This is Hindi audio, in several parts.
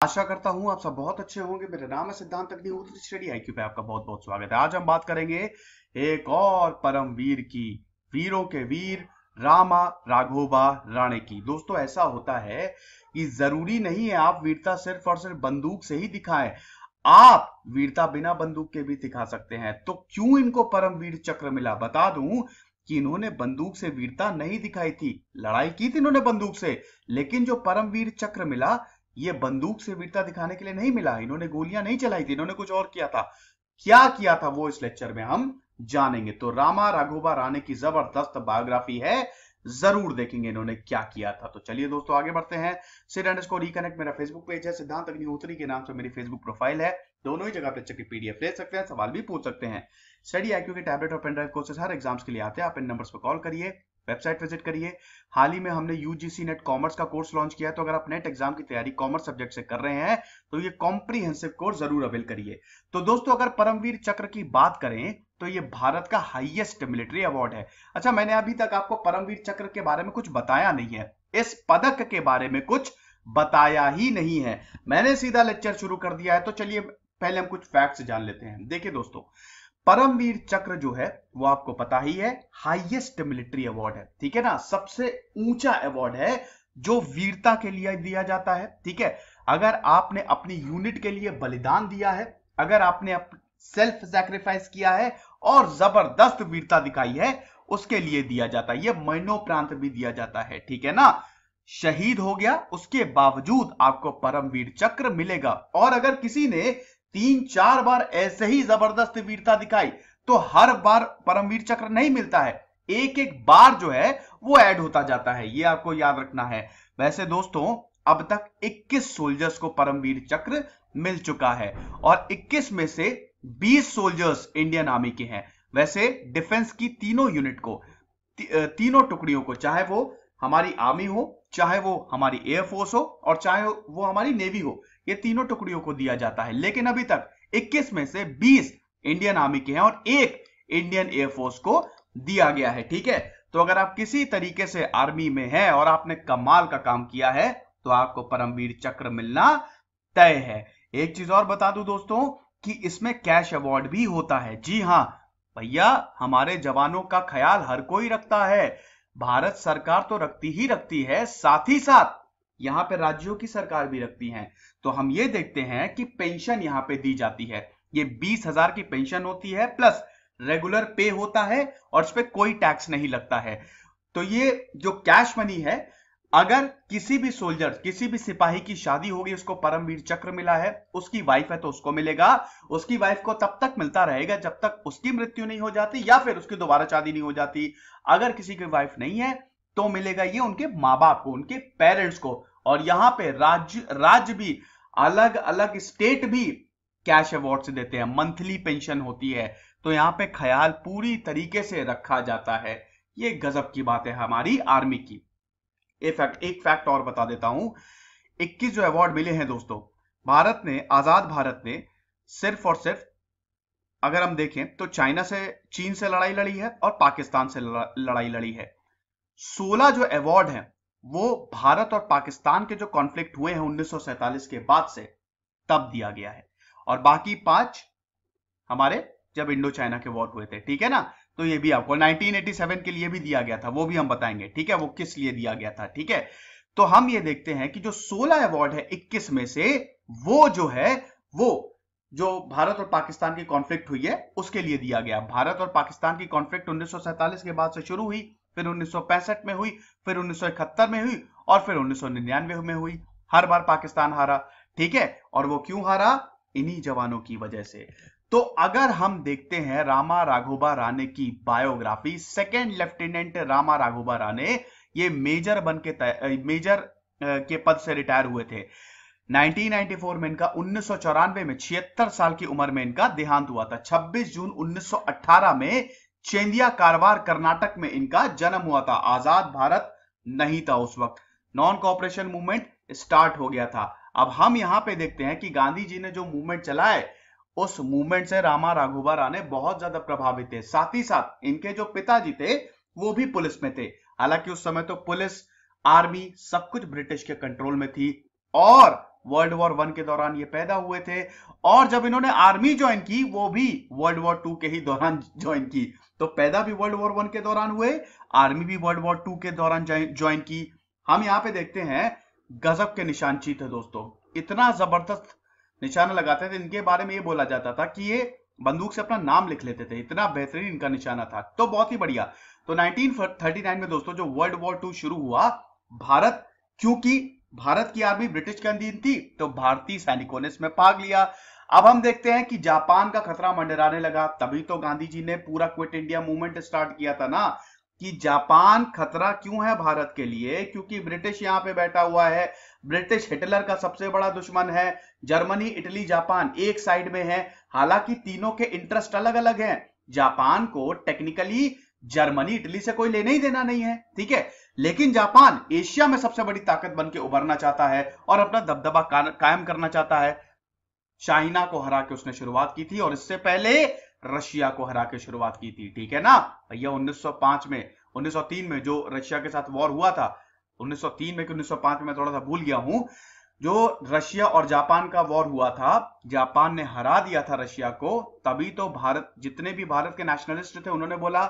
आशा करता हूँ आप सब बहुत अच्छे होंगे। मेरा नाम है सिद्धांत अग्निहोत्री स्टडी आईक्यू पे आपका बहुत बहुत स्वागत है। आज हम बात करेंगे एक और परम वीर की, वीरों के वीर, रामा राघोबा राणे की। दोस्तों, ऐसा होता है कि ज़रूरी नहीं है आप वीरता सिर्फ़ और सिर्फ़ बंदूक से ही दिखाएँ। आप वीरता बिना बंदूक के भी दिखा सकते हैं। तो क्यों इनको परम वीर चक्र मिला? बता दूँ कि इन्होंने बंदूक से वीरता नहीं दिखाई थी। लड़ाई की थी इन्होंने बंदूक से, लेकिन जो परम वीर चक्र मिला ये बंदूक से वीरता दिखाने के लिए नहीं मिला इन्होंने गोलियाँ नहीं चलाई थी, इन्होंने कुछ और किया था। क्या किया था वो इस लेक्चर में हम जानेंगे। तो रामा राघोबा राणे की ज़बरदस्त बायोग्राफी है, ज़रूर देखेंगे इन्होंने क्या किया था। तो चलिए दोस्तों, आगे बढ़ते हैं। सिड अंडर रिकनेक्ट मेरा फेसबुक पेज है। सिद्धांत अग्निहोत्री के नाम से मेरी फेसबुक प्रोफ़ाइल है। दोनों ही जगह पर पीडीएफ ले सकते हैं, सवाल भी पूछ सकते हैं। स्टडी आईक्यू के टैबलेट और पेनड्राइव कोर्सेज हर एग्ज़ाम्स के लिए आते हैं। आप इन नंबर्स पर कॉल करिए। वेबसाइट विज़िट करिए। हाल ही में हमने यूजीसी नेट कॉमर्स का कोर्स लॉन्च किया तो अगर आप नेट एग्ज़ाम की तैयारी कॉमर्स सब्जेक्ट से कर रहे हैं तो ये कॉम्प्रीहेंसिव कोर्स ज़रूर अवेल करिए। तो दोस्तों, अगर परमवीर चक्र की बात करें तो ये भारत का हाईएस्ट मिलिट्री अवार्ड है। अच्छा मैंने अभी तक आपको परमवीर चक्र के बारे में कुछ बताया नहीं है। इस पदक के बारे में कुछ बताया ही नहीं है। मैंने सीधा लेक्चर शुरू कर दिया है तो चलिए पहले हम कुछ फैक्ट्स जान लेते हैं। देखिए दोस्तों परमवीर चक्र जो है वो आपको पता ही है हाईएस्ट मिलिट्री अवार्ड है ठीक है ना? सबसे ऊँचा अवार्ड है जो वीरता के लिए दिया जाता है ठीक है? अगर आपने अपनी यूनिट के लिए बलिदान दिया है अगर आपने अप, सेल्फ सैक्रिफाइस किया है और ज़बरदस्त वीरता दिखाई है उसके लिए दिया जाता है। यह मरणोपरांत भी दिया जाता है ठीक है ना? शहीद हो गया उसके बावजूद आपको परमवीर चक्र मिलेगा। और अगर किसी ने तीन चार बार ऐसे ही ज़बरदस्त वीरता दिखाई तो हर बार परमवीर चक्र नहीं मिलता है। एक एक बार जो है वो ऐड होता जाता है। ये आपको याद रखना है। वैसे दोस्तों अब तक 21 सोल्जर्स को परमवीर चक्र मिल चुका है और 21 में से 20 सोल्जर्स इंडियन आर्मी के हैं। वैसे डिफेंस की तीनों यूनिट को ती, तीनों टुकड़ियों को चाहे वो हमारी आर्मी हो चाहे वो हमारी एयरफोर्स हो और चाहे वो हमारी नेवी हो, ये तीनों टुकड़ियों को दिया जाता है। लेकिन अभी तक 21 में से 20 इंडियन आर्मी के हैं और एक इंडियन एयरफोर्स को दिया गया है, ठीक है? तो अगर आप किसी तरीके से आर्मी में हैं और आपने कमाल का काम किया है तो आपको परमवीर चक्र मिलना तय है। एक चीज़ और बता दूँ दोस्तों, कि इसमें कैश अवार्ड भी होता है। जी हाँ भैया, हमारे जवानों का ख्याल हर कोई रखता है। भारत सरकार तो रखती ही रखती है, साथ ही साथ यहाँ पे राज्यों की सरकार भी रखती है। तो हम ये देखते हैं कि पेंशन यहाँ पे दी जाती है। ये बीस हज़ार की पेंशन होती है, प्लस रेगुलर पे होता है और उस पर कोई टैक्स नहीं लगता है। तो ये जो कैश मनी है अगर किसी भी सोल्जर किसी भी सिपाही की शादी होगी, उसको परमवीर चक्र मिला है, उसकी वाइफ है तो उसको मिलेगा। उसकी वाइफ को तब तक मिलता रहेगा जब तक उसकी मृत्यु नहीं हो जाती या फिर उसकी दोबारा शादी नहीं हो जाती। अगर किसी की वाइफ नहीं है तो मिलेगा ये उनके माँ बाप को, उनके पेरेंट्स को। और यहाँ पे राज्य राज्य भी अलग अलग स्टेट भी कैश अवार्ड देते हैं मंथली पेंशन होती है। तो यहाँ पे ख्याल पूरी तरीके से रखा जाता है। ये गजब की बात है हमारी आर्मी की। एक फैक्ट एक फैक्ट और बता देता हूँ। 21 जो अवार्ड मिले हैं दोस्तों, भारत ने, आज़ाद भारत ने सिर्फ़ और सिर्फ़, अगर हम देखें तो चाइना से, चीन से लड़ाई लड़ी है और पाकिस्तान से लड़ाई लड़ी है। 16 जो अवार्ड हैं, वो भारत और पाकिस्तान के जो कॉन्फ्लिक्ट हुए हैं उन्नीस के बाद से, तब दिया गया है। और बाकी पाँच हमारे, जब इंडो चाइना के वॉर हुए थे, ठीक है ना? तो ये भी आपको 1987 के लिए भी दिया गया था, वो भी हम बताएँगे, ठीक है? वो किस लिए दिया गया था, ठीक है? तो हम ये देखते हैं कि जो 16 अवार्ड है 21 में से, वो जो है, वो जो भारत और पाकिस्तान की कॉन्फ्लिक्ट हुई है, उसके लिए दिया गया। भारत और पाकिस्तान की कॉन्फ्लिक्ट उन्नीस के बाद से शुरू हुई, फिर उन्नीस सौ पैंसठ में हुई, फिर उन्नीस सौ इकहत्तर में हुई, और फिर उन्नीस सौ निन्यानवे में हुई। हर बार पाकिस्तान हारा, ठीक है? और वो क्यों हारा? इन्हीं जवानों की वजह से। तो अगर हम देखते हैं रामा राघोबा राणे की biography second lieutenant Rama Raghoba Rane ये मेजर बन के मेजर के पद से रिटायर हुए थे। 1994 में इनका, उन्नीस सौ चौरानवे में, छिहत्तर साल की उम्र में इनका देहांत हुआ था। 26 जून 1918 में चेंदिया कारवार कर्नाटक में इनका जन्म हुआ था। आज़ाद भारत नहीं था उस वक्त। नॉन कॉपरेशन मूवमेंट स्टार्ट हो गया था। अब हम यहाँ पे देखते हैं कि गांधी जी ने जो मूवमेंट चलाए उस मूवमेंट से रामा राघोबा राणे बहुत ज़्यादा प्रभावित थे। साथ ही साथ इनके जो पिताजी थे, वो भी पुलिस में थे। हालाँकि उस समय तो पुलिस, आर्मी सब कुछ ब्रिटिश के कंट्रोल में थी और वर्ल्ड वॉर वन के दौरान ये पैदा हुए थे और जब इन्होंने आर्मी ज्वाइन की, वो भी वर्ल्ड वॉर टू के ही दौरान ज्वाइन की। तो पैदा भी वर्ल्ड वॉर वन के दौरान हुए, आर्मी भी वर्ल्ड वॉर टू के दौरान ज्वाइन की। हम यहाँ पे देखते हैं, गजब के निशान चीत है दोस्तों। इतना ज़बरदस्त निशाना लगाते थे, इनके बारे में ये बोला जाता था कि ये बंदूक से अपना नाम लिख लेते थे। इतना बेहतरीन इनका निशाना था। तो बहुत ही बढ़िया। तो 1939 में दोस्तों, जो वर्ल्ड वॉर टू शुरू हुआ, भारत, क्योंकि भारत की आर्मी ब्रिटिश के अधीन थी तो भारतीय सैनिकों ने इसमें भाग लिया। अब हम देखते हैं कि जापान का खतरा मंडराने लगा। तभी तो गांधी जी ने पूरा क्विट इंडिया मूवमेंट स्टार्ट किया था ना। कि जापान खतरा क्यों है भारत के लिए? क्योंकि ब्रिटिश यहाँ पे बैठा हुआ है। ब्रिटिश हिटलर का सबसे बड़ा दुश्मन है। जर्मनी, इटली, जापान एक साइड में है। हालाँकि तीनों के इंटरेस्ट अलग अलग हैं। जापान को टेक्निकली जर्मनी, इटली से कोई लेने ही देना नहीं है। ठीक है? लेकिन जापान एशिया में सबसे बड़ी ताकत बन के उभरना चाहता है और अपना दबदबा कायम करना चाहता है। चाइना को हरा के उसने शुरुआत की थी और इससे पहले रशिया को हरा के शुरुआत की थी, ठीक है ना? भैया 1905 में 1903 में जो रशिया के साथ वॉर हुआ था 1903 में कि 1905 में थोड़ा सा भूल गया हूँ, जो रशिया और जापान का वॉर हुआ था, जापान ने हरा दिया था रशिया को, तभी तो भारत, जितने भी भारत के नेशनलिस्ट थे, उन्होंने बोला,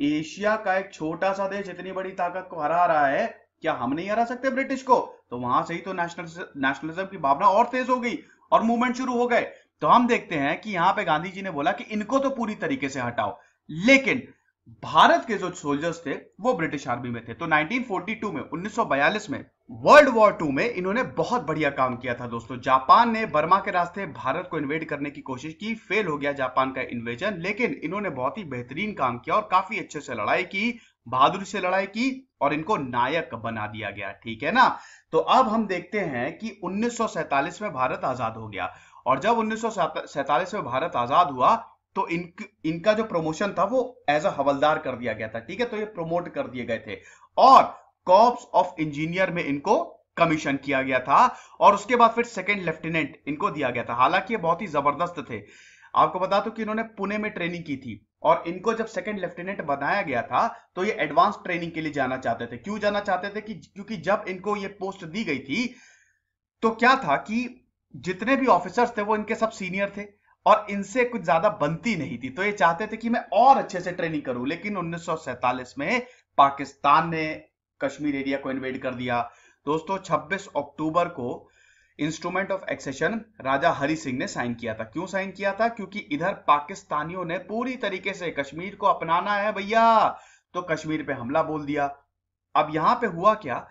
एशिया का एक छोटा सा देश इतनी बड़ी ताकत को हरा रहा है, क्या हम नहीं हरा सकते ब्रिटिश को? तो वहाँ से ही तो नेशनल नेशनलिज्म की भावना और तेज हो गई और मूवमेंट शुरू हो गए। तो हम देखते हैं कि यहाँ पे गांधी जी ने बोला कि इनको तो पूरी तरीके से हटाओ। लेकिन भारत के जो सोल्जर्स थे, वो ब्रिटिश आर्मी में थे। तो 1942 में 1942 में वर्ल्ड वॉर टू में इन्होंने बहुत बढ़िया काम किया था दोस्तों। जापान ने बर्मा के रास्ते भारत को इन्वेड करने की कोशिश की फेल हो गया जापान का इन्वेजन लेकिन इन्होंने बहुत ही बेहतरीन काम किया और काफ़ी अच्छे से लड़ाई की, बहादुरी से लड़ाई की और इनको नायक बना दिया गया, ठीक है ना? तो अब हम देखते हैं कि 1947 में भारत आज़ाद हो गया। और जब उन्नीस में भारत आज़ाद हुआ तो इन, इनका जो प्रमोशन था, वो एज अ हवलदार कर दिया गया था, ठीक है? तो ये प्रमोट कर दिए गए थे। और कॉप्स ऑफ़ इंजीनियर में इनको कमीशन किया गया था, और उसके बाद फिर सेकंड लेफ्टिनेंट इनको दिया गया था। हालाँकि ये बहुत ही ज़बरदस्त थे। आपको बता दो कि इन्होंने पुणे में ट्रेनिंग की थी, और इनको जब सेकंड लेफ्टिनेंट बनाया गया था तो ये एडवांस ट्रेनिंग के लिए जाना चाहते थे। क्यों जाना चाहते थे कि, क्योंकि जब इनको ये पोस्ट दी गई थी तो क्या था कि जितने भी ऑफिसर्स थे, वो इनके सब सीनियर थे और इनसे कुछ ज़्यादा बनती नहीं थी। तो ये चाहते थे कि मैं और अच्छे से ट्रेनिंग करूँ, लेकिन उन्नीस में पाकिस्तान ने कश्मीर एरिया को इन्वेड कर दिया। दोस्तों 26 अक्टूबर को instrument of accession Raja Hari Singh ने साइन किया था। क्यों साइन किया था? क्योंकि इधर पाकिस्तानियों ने पूरी तरीके से कश्मीर को अपनाना है, भैया। तो कश्मीर पे हमला बोल दिया। अब यहाँ पे हुआ क्या?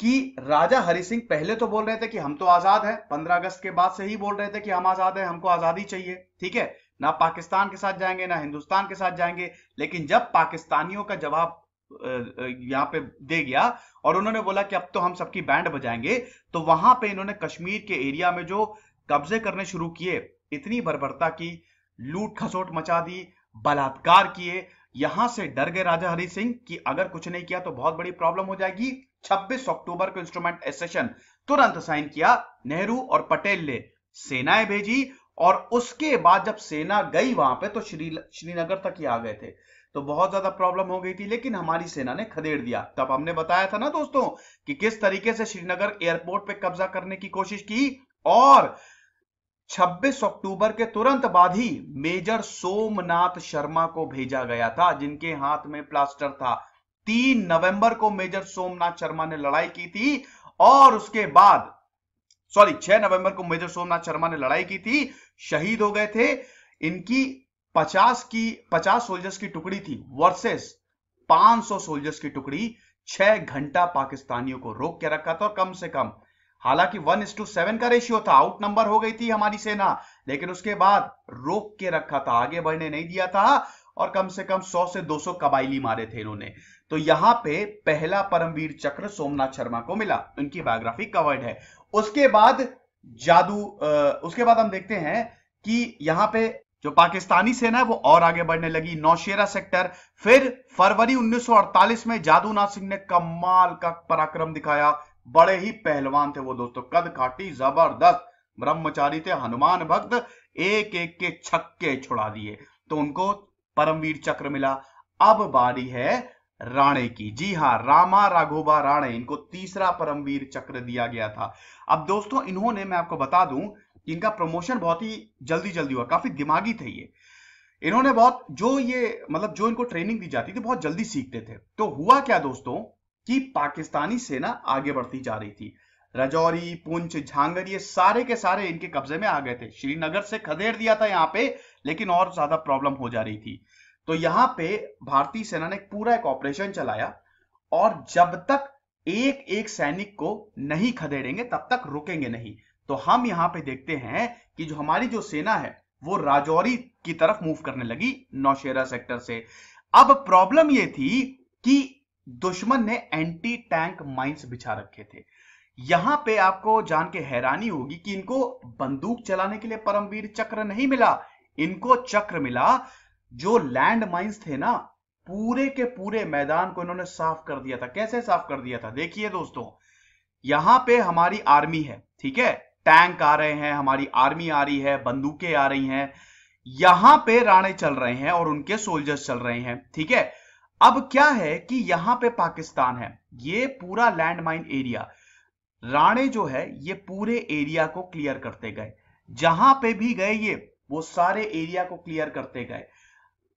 कि राजा हरि सिंह पहले तो बोल रहे थे कि हम तो आज़ाद हैं, पंद्रह अगस्त के बाद से ही बोल रहे थे कि हम आज़ाद हैं, हमको आज़ादी चाहिए, ठीक है? ना पाकिस्तान के साथ जाएँगे, ना हिंदुस्तान के साथ जाएँगे, लेकिन जब पाकिस्तानियों का जवाब यहाँ पे दे गया और उन्होंने बोला कि अब तो हम सबकी बैंड बजाएँगे तो वहाँ पे इन्होंने कश्मीर के एरिया में जो कब्जे करने शुरू किए, इतनी बर्बरता की, लूट खसोट मचा दी, बलात्कार किए, यहाँ से डर गए राजा हरि सिंह कि अगर कुछ नहीं किया तो बहुत बड़ी प्रॉब्लम हो जाएगी 26 अक्टूबर को इंस्ट्रूमेंट एसेशन तुरंत साइन किया। नेहरू और पटेल ने सेनाएँ भेजी और उसके बाद जब सेना गई वहाँ पे तो श्री श्रीनगर तक ही आ गए थे। तो बहुत ज़्यादा प्रॉब्लम हो गई थी, लेकिन हमारी सेना ने खदेड़ दिया। तब हमने बताया था ना दोस्तों, कि किस तरीके से श्रीनगर एयरपोर्ट पे कब्जा करने की कोशिश की और 26 अक्टूबर के तुरंत बाद ही मेजर सोमनाथ शर्मा को भेजा गया था, जिनके हाथ में प्लास्टर था। तीन नवंबर को मेजर सोमनाथ शर्मा ने लड़ाई की थी और उसके बाद सॉरी छह नवंबर को मेजर सोमनाथ शर्मा ने लड़ाई की थी, शहीद हो गए थे। इनकी पचास की, पचास सोल्जर्स की टुकड़ी थी वर्सेस 500 सोल्जर्स की टुकड़ी, छह घंटा पाकिस्तानियों को रोक के रखा था और कम से कम। हालाँकि वन इस टू सेवन का रेशियो था आउट नंबर हो गई थी हमारी सेना, लेकिन उसके बाद रोक के रखा था, आगे बढ़ने नहीं दिया था। और कम से कम 100 से 200 कबाइली मारे थे इन्होंने। तो यहाँ पे पहला परमवीर चक्र सोमनाथ शर्मा को मिला। उनकी बायोग्राफी कवर्ड है। उसके बाद जादू उसके बाद हम देखते हैं कि यहाँ पे जो पाकिस्तानी सेना है, वो और आगे बढ़ने लगी। नौशेरा सेक्टर। फिर फरवरी 1948 में जादूनाथ सिंह ने कमाल का पराक्रम दिखाया। बड़े ही पहलवान थे वो दोस्तों। कद काटी, ज़बरदस्त। ब्रह्मचारी थे, हनुमान भक्त। एक एक के छक्के छुड़ा दिए। तो उनको परमवीर चक्र मिला। अब बारी है राणे की। जी हाँ रामा राघोबा राणे, इनको तीसरा परमवीर चक्र दिया गया था। अब दोस्तों, इन्होंने मैं आपको बता दूँ इनका प्रमोशन बहुत ही जल्दी जल्दी हुआ, काफ़ी दिमागी थे ये। इन्होंने बहुत, जो ये मतलब जो इनको ट्रेनिंग दी जाती थी, बहुत जल्दी सीखते थे। तो हुआ क्या दोस्तों कि पाकिस्तानी सेना आगे बढ़ती जा रही थी। रजौरी, पुंछ, झांगर, ये सारे के सारे इनके कब्जे में आ गए थे। श्रीनगर से खदेड़ दिया था यहाँ पे लेकिन और ज़्यादा प्रॉब्लम हो जा रही थी। तो यहाँ पे भारतीय सेना ने पूरा एक ऑपरेशन चलाया और जब तक एक एक सैनिक को नहीं खदेड़ेंगे, तब तक रुकेंगे नहीं। तो हम यहाँ पे देखते हैं कि जो हमारी जो सेना है, वो राजौरी की तरफ़ मूव करने लगी नौशेरा सेक्टर से। अब प्रॉब्लम ये थी कि दुश्मन ने एंटी टैंक माइंस बिछा रखे थे। यहाँ पे आपको जान के हैरानी होगी कि इनको बंदूक चलाने के लिए परमवीर चक्र नहीं मिला इनको चक्र मिला, जो लैंड माइंस थे ना, पूरे के पूरे मैदान को इन्होंने साफ़ कर दिया था। कैसे साफ़ कर दिया था? देखिए दोस्तों, यहाँ पे हमारी आर्मी है, ठीक है? टैंक आ रहे हैं, हमारी आर्मी आ रही है, बंदूकें आ रही हैं। यहाँ पे राणे चल रहे हैं और उनके सोल्जर्स चल रहे हैं, ठीक है? अब क्या है कि यहाँ पे पाकिस्तान है, ये पूरा लैंड माइन एरिया राणे जो है, ये पूरे एरिया को क्लियर करते गए। जहाँ पे भी गए ये वो सारे एरिया को क्लियर करते गए।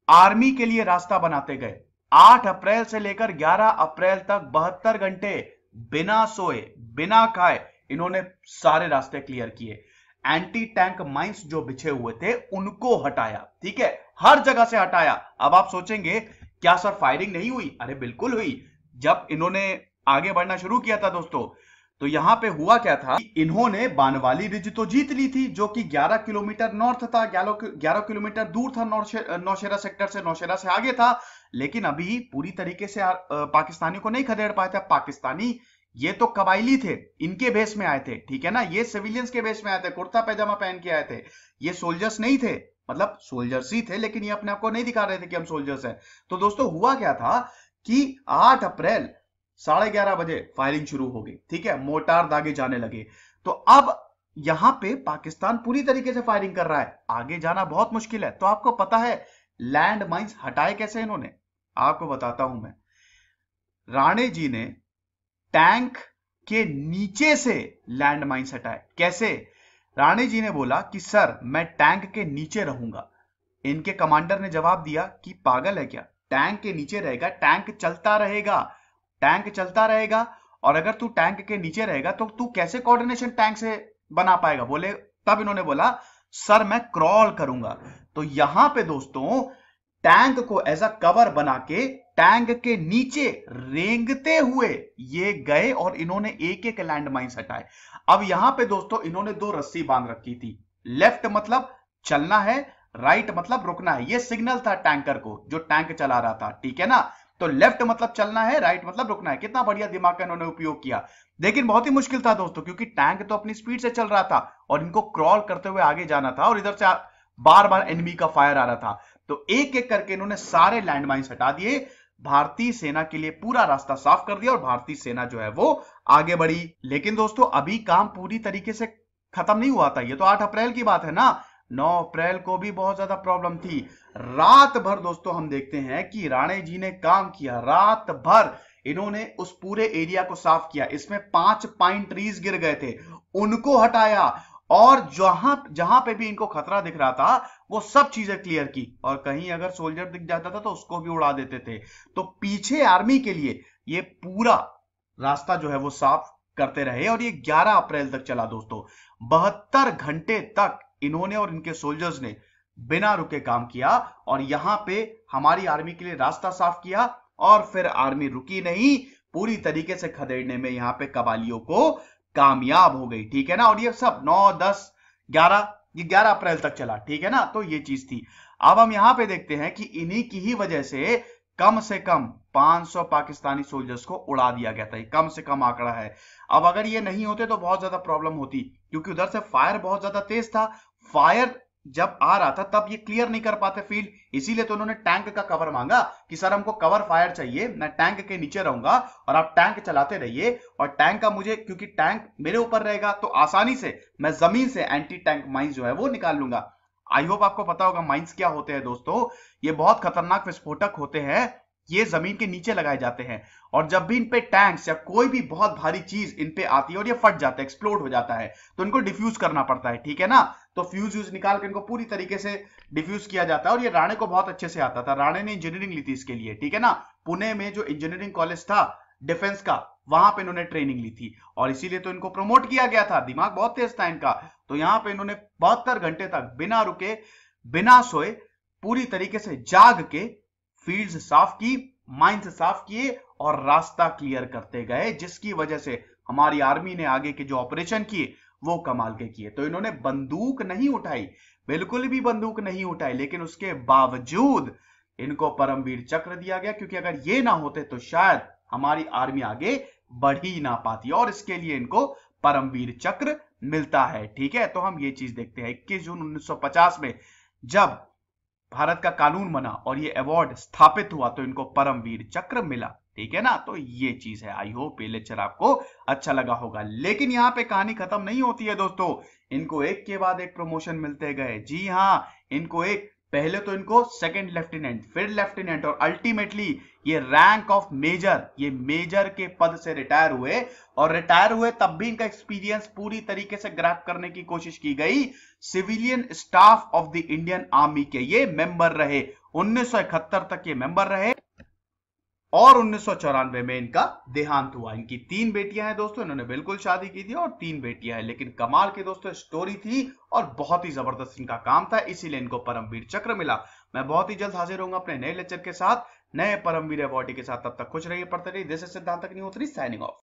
आर्मी के लिए रास्ता बनाते गए। 8 अप्रैल से लेकर 11 अप्रैल तक बहत्तर घंटे बिना सोए, बिना खाए इन्होंने सारे रास्ते क्लियर किए। एंटी टैंक माइंस जो बिछे हुए थे, उनको हटाया। ठीक है? हर जगह से हटाया। अब आप सोचेंगे, क्या सर फायरिंग नहीं हुई? अरे बिल्कुल हुई। जब इन्होंने आगे बढ़ना शुरू किया था दोस्तों तो यहाँ पे हुआ क्या था इन्होंने बानवाली रिज तो जीत ली थी, जो कि 11 किलोमीटर नॉर्थ था 11 किलोमीटर दूर था नौशेरा सेक्टर से, नौशेरा से आगे था, लेकिन अभी पूरी तरीके से पाकिस्तानी को नहीं खदेड़ पाया था। पाकिस्तानी ये तो कबाइली थे, इनके बेस में आए थे, ठीक है ना? ये सिविलियंस के बेस में आए थे, कुर्ता पैजामा पहन के आए थे। ये सोल्जर्स नहीं थे मतलब सोल्जर्स ही थे, लेकिन ये अपने आप को नहीं दिखा रहे थे कि हम सोल्जर्स हैं। तो दोस्तों, हुआ क्या था कि 8 अप्रैल साढ़े ग्यारह बजे फायरिंग शुरू हो गई ठीक है? मोटार दागे जाने लगे। तो अब यहाँ पे पाकिस्तान पूरी तरीके से फायरिंग कर रहा है। आगे जाना बहुत मुश्किल है। तो आपको पता है लैंड माइंस हटाए कैसे इन्होंने? आपको बताता हूँ मैं। राणे जी ने टैंक के नीचे से लैंड माइंस हटाए। कैसे? राणे जी ने बोला कि, सर, मैं टैंक के नीचे रहूँगा। इनके कमांडर ने जवाब दिया कि, पागल है क्या? टैंक के नीचे रहेगा टैंक चलता रहेगा। टैंक चलता रहेगा और अगर तू टैंक के नीचे रहेगा तो तू कैसे कोऑर्डिनेशन टैंक से बना पाएगा? बोले, तब इन्होंने बोला, सर, मैं क्रॉल करूँगा। तो यहाँ पे दोस्तों, टैंक को एज अ कवर बना के टैंक के नीचे रेंगते हुए ये गए और इन्होंने एक एक लैंड माइन्स हटाए। अब यहाँ पे दोस्तों, इन्होंने दो रस्सी बाँध रखी थी। लेफ़्ट मतलब चलना है राइट मतलब रुकना है। ये सिग्नल था टैंकर को, जो टैंक चला रहा था, ठीक है ना? तो लेफ़्ट मतलब चलना है राइट मतलब रुकना है। कितना बढ़िया दिमाग का इन्होंने उपयोग किया। लेकिन बहुत ही मुश्किल था दोस्तों, क्योंकि टैंक तो अपनी स्पीड से चल रहा था और इनको क्रॉल करते हुए आगे जाना था और इधर से बार बार एनिमी का फायर आ रहा था। तो एक एक करके इन्होंने सारे लैंडमाइंस हटा दिए। भारतीय सेना के लिए पूरा रास्ता साफ़ कर दिया और भारतीय सेना जो है वो आगे बढ़ी। लेकिन दोस्तों, अभी काम पूरी तरीके से खत्म नहीं हुआ था। ये तो 8 अप्रैल की बात है ना। 9 अप्रैल को भी बहुत ज़्यादा प्रॉब्लम थी। रात भर दोस्तों हम देखते हैं कि राणे जी ने काम किया। रात भर इन्होंने उस पूरे एरिया को साफ़ किया। इसमें पाँच पाइन ट्रीज गिर गए थे। उनको हटाया और जहाँ जहाँ पे भी इनको खतरा दिख रहा था, वो सब चीज़ें क्लियर की। और कहीं अगर सोल्जर दिख जाता था तो उसको भी उड़ा देते थे। तो पीछे आर्मी के लिए ये पूरा रास्ता जो है वो साफ़ करते रहे और ये 11 अप्रैल तक चला दोस्तों। बहत्तर घंटे तक इन्होंने और इनके सोल्जर्स ने बिना रुके काम किया और यहाँ पे हमारी आर्मी के लिए रास्ता साफ़ किया और फिर आर्मी रुकी नहीं, पूरी तरीके से खदेड़ने में यहाँ पे कबालियों को कामयाब हो गई, ठीक है ना? और ये सब 9 10 11 ये 11 अप्रैल तक चला, ठीक है ना? तो ये चीज़ थी। अब हम यहाँ पे देखते हैं कि इन्हीं की ही वजह से कम से कम 500 पाकिस्तानी सोल्जर्स को उड़ा दिया गया था। ये कम से कम आंकड़ा है। अब अगर ये नहीं होते तो बहुत ज़्यादा प्रॉब्लम होती, क्योंकि उधर से फायर बहुत ज़्यादा तेज था फायर जब आ रहा था, तब ये क्लियर नहीं कर पाते फ़ील्ड इसीलिए तो उन्होंने टैंक का कवर मांगा कि, सर, हमको कवर फायर चाहिए, मैं टैंक के नीचे रहूँगा और आप टैंक चलाते रहिए और टैंक का मुझे, क्योंकि टैंक मेरे ऊपर रहेगा तो आसानी से मैं ज़मीन से एंटी टैंक माइंस जो है वो निकाल लूँगा। आई होप आपको पता होगा माइंस क्या होते हैं दोस्तों। ये बहुत खतरनाक विस्फोटक होते हैं, ये ज़मीन के नीचे लगाए जाते हैं और जब भी इन पे टैंक्स या कोई भी बहुत भारी चीज़ इन पे आती है और ये फट जाता है एक्सप्लोड हो जाता है तो इनको डिफ्यूज करना पड़ता है, ठीक है ना? तो फ्यूज यूज़ निकाल के इनको पूरी तरीके से डिफ्यूज किया जाता है और ये राणे को बहुत अच्छे से आता था। राणे ने इंजीनियरिंग ली थी इसके लिए, ठीक है ना? पुणे में जो इंजीनियरिंग कॉलेज था डिफेंस का, वहाँ पे इन्होंने ट्रेनिंग ली थी और इसीलिए तो इनको प्रमोट किया गया था। दिमाग बहुत तेज था इनका। तो यहाँ पे इन्होंने बहत्तर घंटे तक बिना रुके, बिना सोए, पूरी तरीके से जाग के फ़ील्ड साफ़ की माइंस साफ़ किए और रास्ता क्लियर करते गए, जिसकी वजह से हमारी आर्मी ने आगे के जो ऑपरेशन किए वो कमाल के किए। तो इन्होंने बंदूक नहीं उठाई। बिल्कुल भी बंदूक नहीं उठाई, लेकिन उसके बावजूद इनको परमवीर चक्र दिया गया, क्योंकि अगर ये ना होते तो शायद हमारी आर्मी आगे बढ़ ही ना पाती और इसके लिए इनको परमवीर चक्र मिलता है, ठीक है? तो हम ये चीज़ देखते हैं 21 जून 1950 में जब भारत का कानून बना और ये अवार्ड स्थापित हुआ तो इनको परमवीर चक्र मिला। ठीक है ना? तो ये चीज़ है। आई होप ये लेक्चर आपको अच्छा लगा होगा। लेकिन यहाँ पे कहानी खत्म नहीं होती है दोस्तों। इनको एक के बाद एक प्रमोशन मिलते गए। जी हाँ इनको एक, पहले तो इनको सेकंड लेफ्टिनेंट फिर लेफ्टिनेंट और अल्टीमेटली ये रैंक ऑफ़ मेजर ये मेजर के पद से रिटायर हुए। और रिटायर हुए तब भी इनका एक्सपीरियंस पूरी तरीके से ग्रैप करने की कोशिश की गई। Civilian staff of the Indian army के ये मेंबर रहे। 1971 तक ये मेंबर रहे। और उन्नीस सौ चौरानवे में इनका देहांत हुआ। इनकी तीन बेटियाँ हैं दोस्तों, इन्होंने बिल्कुल शादी की थी और तीन बेटियाँ हैं, लेकिन कमाल की दोस्तों स्टोरी थी और बहुत ही ज़बरदस्त इनका काम था, इसीलिए इनको परमवीर चक्र मिला। मैं बहुत ही जल्द हाजिर होऊँगा अपने नए लेक्चर के साथ, नए परमवीर अवॉर्डी के साथ। तब तक खुश रहिए, पढ़ते रहिए जैसे सिद्धांत नहीं होती साइनिंग ऑफ़